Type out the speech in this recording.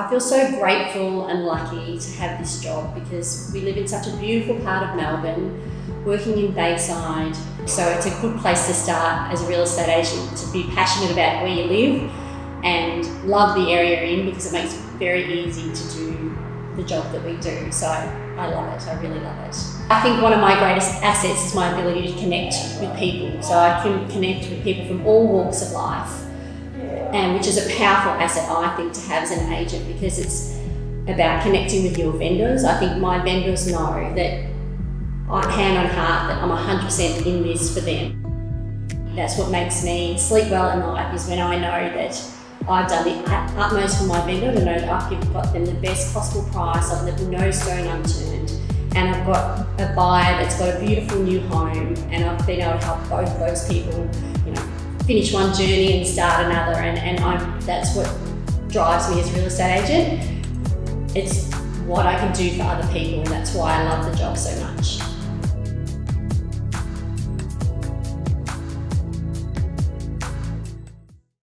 I feel so grateful and lucky to have this job because we live in such a beautiful part of Melbourne, working in Bayside. So it's a good place to start as a real estate agent to be passionate about where you live and love the area in because it makes it very easy to do the job that we do. So I love it. I really love it. I think one of my greatest assets is my ability to connect with people. So I can connect with people from all walks of life and which is a powerful asset I think to have as an agent because it's about connecting with your vendors. I think my vendors know that I, hand on heart that I'm 100% in this for them. That's what makes me sleep well at night is when I know that I've done the utmost for my vendor to know that I've got them the best possible price, I've left no stone unturned, and I've got a buyer that's got a beautiful new home, and I've been able to help both those people, finish one journey and start another. And, and I'm, that's what drives me as a real estate agent. It's what I can do for other people, and that's why I love the job so much.